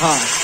Hi.